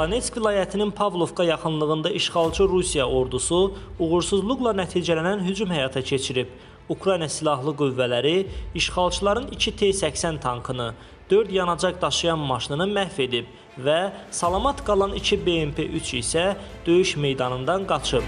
Donetsk vilayətinin Pavlovka yaxınlığında işğalçı Rusiya ordusu uğursuzluqla nəticələnən hücum həyata keçirib. Ukrayna silahlı qüvvələri işğalçıların 2 T-80 tankını, 4 yanacaq daşıyan maşınını məhv edib və salamat qalan 2 BMP-3 isə döyüş meydanından qaçıb.